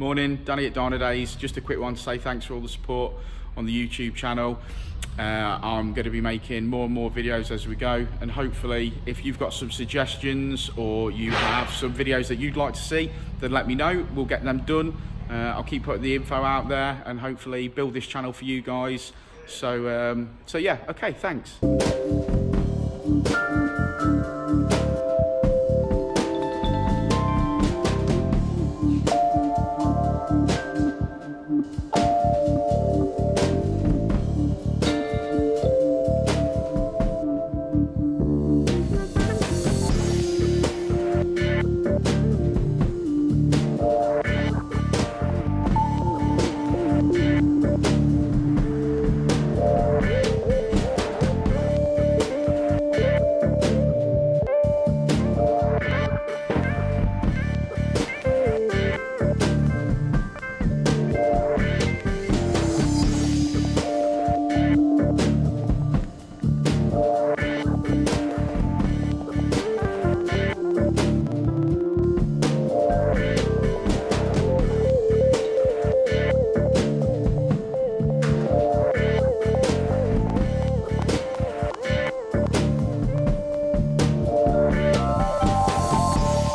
Morning, Danny at Dynodaze. Just a quick one to say thanks for all the support on the YouTube channel. Uh, I'm going to be making more and more videos as we go, and hopefully, if you've got some suggestions or you have some videos that you'd like to see, then let me know. We'll get them done. Uh, I'll keep putting the info out there and hopefully build this channel for you guys. So, um, so yeah, okay, thanks.